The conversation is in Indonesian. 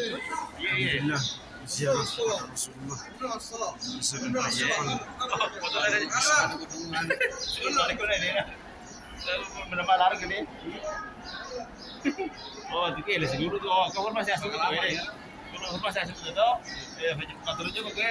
الحمد لله زيارة رسول الله بسبب الرزق Oh, itu kira seguro tu. Kau kan masih asal tu, eh? Kau masih asal tu, eh? Kantor je kau ke?